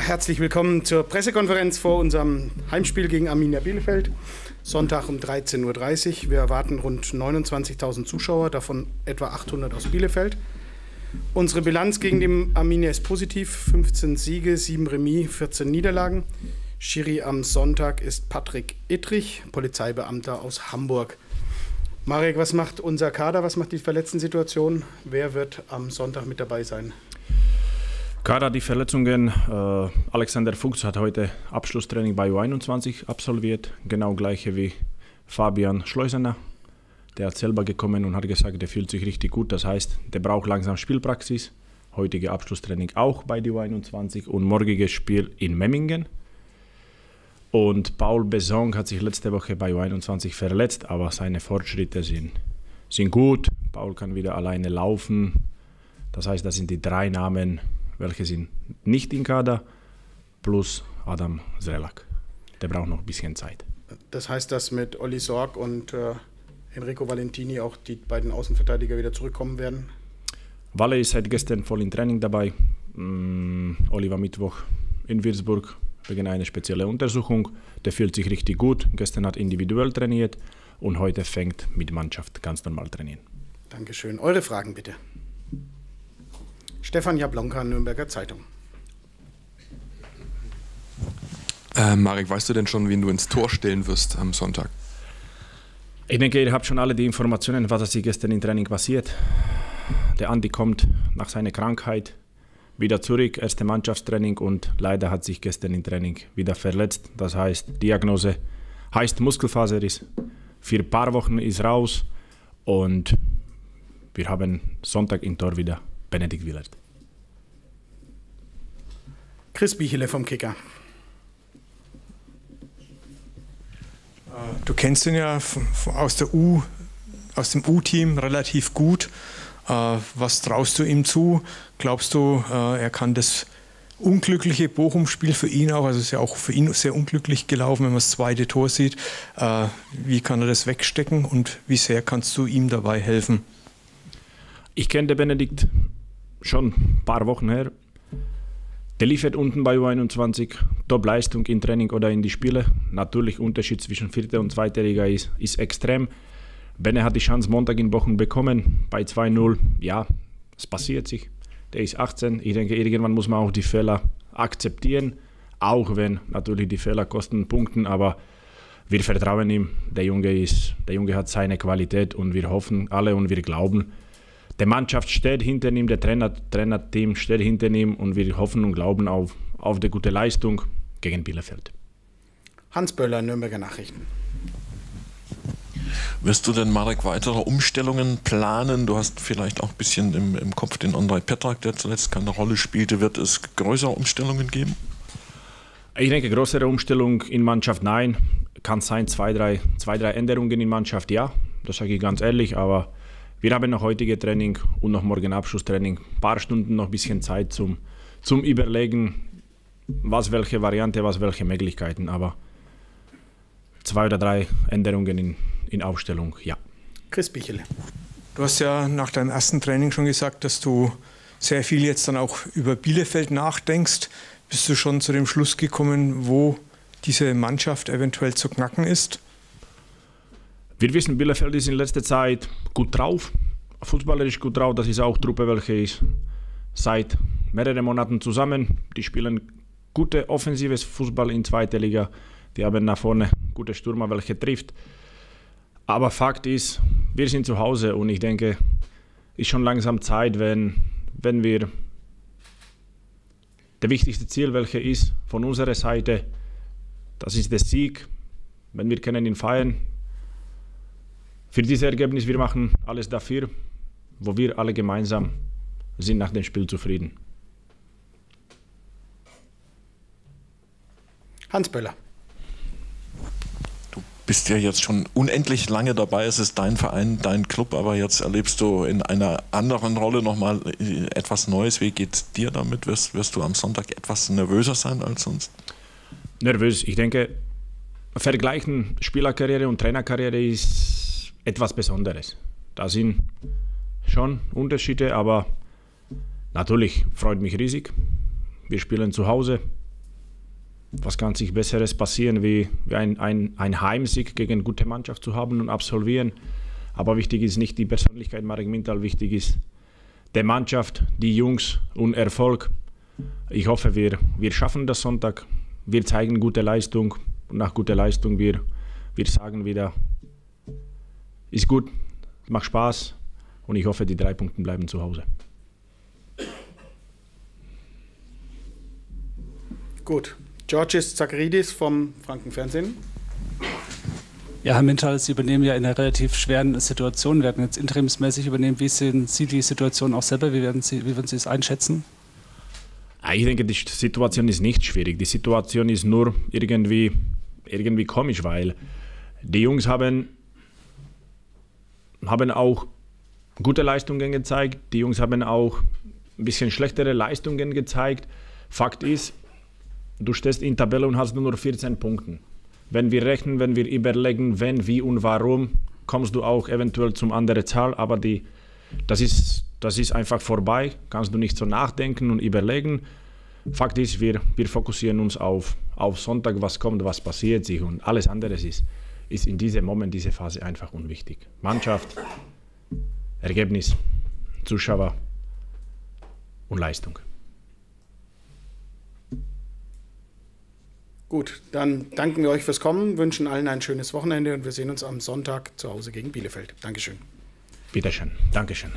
herzlich willkommen zur Pressekonferenz vor unserem Heimspiel gegen Arminia Bielefeld. Sonntag um 13.30 Uhr. Wir erwarten rund 29.000 Zuschauer, davon etwa 800 aus Bielefeld. Unsere Bilanz gegen den Arminia ist positiv: 15 Siege, 7 Remis, 14 Niederlagen. Schiri am Sonntag ist Patrick Ittrich, Polizeibeamter aus Hamburg. Marek, was macht unser Kader? Was macht die verletzten Situation? Wer wird am Sonntag mit dabei sein? Kader die Verletzungen. Äh, Alexander Fuchs hat heute Abschlusstraining bei U21 absolviert, genau gleiche wie Fabian Schleusener. Der hat selber gekommen und hat gesagt, der fühlt sich richtig gut. Das heißt, der braucht langsam Spielpraxis. Heutige Abschlusstraining auch bei die U21 und morgiges Spiel in Memmingen. Und Paul Besong hat sich letzte Woche bei U21 verletzt, aber seine Fortschritte sind, sind gut. Paul kann wieder alleine laufen. Das heißt, das sind die drei Namen, welche sind nicht im Kader, plus Adam Zrelak. Der braucht noch ein bisschen Zeit. Das heißt, dass mit Olli Sorg und äh, Enrico Valentini auch die beiden Außenverteidiger wieder zurückkommen werden? Walle ist seit gestern voll im Training dabei. Mm, Olli war Mittwoch in Würzburg wegen einer speziellen Untersuchung. Der fühlt sich richtig gut. Gestern hat individuell trainiert und heute fängt mit Mannschaft ganz normal trainieren. Dankeschön. Eure Fragen bitte. Stefan Jablonka, Nürnberger Zeitung. Äh, Marek, weißt du denn schon, wen du ins Tor stellen wirst am Sonntag? Ich denke, ihr habt schon alle die Informationen, was ist gestern im Training passiert. Der Andi kommt nach seiner Krankheit wieder zurück, erste Mannschaftstraining und leider hat sich gestern im Training wieder verletzt. Das heißt, Diagnose heißt Muskelfaserriss. Für ein paar Wochen ist raus und wir haben Sonntag im Tor wieder Benedikt Willert. Chris Bichele vom Kicker. Du kennst ihn ja aus, der U, aus dem U-Team relativ gut. Äh, was traust du ihm zu? Glaubst du, äh, er kann das unglückliche Bochum-Spiel für ihn auch, also es ist ja auch für ihn sehr unglücklich gelaufen, wenn man das zweite Tor sieht. Äh, wie kann er das wegstecken und wie sehr kannst du ihm dabei helfen? Ich kenne den Benedikt schon ein paar Wochen her. Der liefert unten bei U21 Top-Leistung in Training oder in die Spiele. Natürlich Unterschied zwischen vierter und zweiter Liga ist, ist extrem. Benne hat die Chance Montag in Wochen bekommen bei 2-0. Ja, es passiert sich. Der ist 18. Ich denke, irgendwann muss man auch die Fehler akzeptieren. Auch wenn natürlich die Fehler kosten Punkten, aber wir vertrauen ihm. Der Junge, ist, der Junge hat seine Qualität und wir hoffen alle und wir glauben, die Mannschaft steht hinter ihm, der Trainer, Trainerteam steht hinter ihm und wir hoffen und glauben auf, auf die gute Leistung gegen Bielefeld. Hans Böller, Nürnberger Nachrichten. Wirst du denn, Marek, weitere Umstellungen planen? Du hast vielleicht auch ein bisschen im, im Kopf den Andrei Petrak, der zuletzt keine Rolle spielte. Wird es größere Umstellungen geben? Ich denke, größere Umstellung in Mannschaft nein. Kann sein, zwei drei, zwei, drei Änderungen in Mannschaft ja. Das sage ich ganz ehrlich, aber wir haben noch heutige Training und noch morgen Abschlusstraining. Ein paar Stunden noch ein bisschen Zeit zum, zum Überlegen, was welche Variante, was welche Möglichkeiten. Aber zwei oder drei Änderungen in, in Aufstellung, ja. Chris Bichele. Du hast ja nach deinem ersten Training schon gesagt, dass du sehr viel jetzt dann auch über Bielefeld nachdenkst. Bist du schon zu dem Schluss gekommen, wo diese Mannschaft eventuell zu knacken ist? Wir wissen, Bielefeld ist in letzter Zeit gut drauf, fußballerisch gut drauf. Das ist auch Truppe, welche ist seit mehreren Monaten zusammen. Die spielen gute offensives Fußball in zweiter Liga. Die haben nach vorne gute Stürmer, welche trifft. Aber Fakt ist, wir sind zu Hause und ich denke, ist schon langsam Zeit, wenn, wenn wir der wichtigste Ziel, welcher ist von unserer Seite, das ist der Sieg. Wenn wir können ihn feiern, für dieses Ergebnis, wir machen alles dafür, wo wir alle gemeinsam sind nach dem Spiel zufrieden. Hans Böller. Du bist ja jetzt schon unendlich lange dabei. Es ist dein Verein, dein Club, aber jetzt erlebst du in einer anderen Rolle nochmal etwas Neues. Wie geht es dir damit? Wirst, wirst du am Sonntag etwas nervöser sein als sonst? Nervös. Ich denke, vergleichen Spielerkarriere und Trainerkarriere ist etwas Besonderes. Da sind schon Unterschiede, aber natürlich freut mich riesig. Wir spielen zu Hause, was kann sich Besseres passieren, wie, ein, ein, ein Heimsieg gegen eine gute Mannschaft zu haben und absolvieren. Aber wichtig ist nicht die Persönlichkeit Marek Mintal, wichtig ist die Mannschaft, die Jungs und Erfolg. Ich hoffe, wir, wir schaffen das Sonntag. Wir zeigen gute Leistung und nach guter Leistung wir, wir sagen wieder, ist gut, macht Spaß und ich hoffe, die drei Punkte bleiben zu Hause. Gut. Georgis Zakaridis vom Frankenfernsehen. Ja, Herr Mintal, Sie übernehmen ja in einer relativ schweren Situation, werden jetzt interimsmäßig übernehmen. Wie sehen Sie die Situation auch selber? Wie, werden Sie, wie würden Sie es einschätzen? Ah, ich denke, die Situation ist nicht schwierig. Die Situation ist nur irgendwie, irgendwie komisch, weil die Jungs haben, haben auch gute Leistungen gezeigt. Die Jungs haben auch ein bisschen schlechtere Leistungen gezeigt. Fakt ist, du stehst in Tabelle und hast nur 14 Punkte. Wenn wir rechnen, wenn wir überlegen, wenn, wie und warum, kommst du auch eventuell zum anderen Zahl, aber die, das, ist, das ist einfach vorbei, kannst du nicht so nachdenken und überlegen. Fakt ist, wir, wir fokussieren uns auf, auf Sonntag, was kommt, was passiert sich und alles andere ist, ist in diesem Moment, diese Phase einfach unwichtig. Mannschaft, Ergebnis, Zuschauer und Leistung. Gut, dann danken wir euch fürs Kommen, wünschen allen ein schönes Wochenende und wir sehen uns am Sonntag zu Hause gegen Bielefeld. Dankeschön. Bitteschön. Dankeschön.